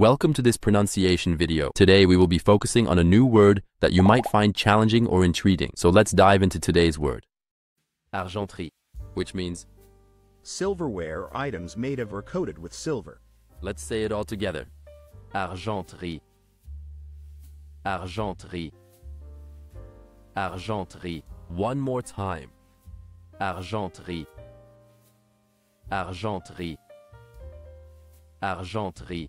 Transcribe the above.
Welcome to this pronunciation video. Today we will be focusing on a new word that you might find challenging or intriguing. So let's dive into today's word. Argenterie, which means, Silverware or items made of or coated with silver. let's say it all together. Argenterie. Argenterie. Argenterie. One more time. Argenterie. Argenterie. Argenterie.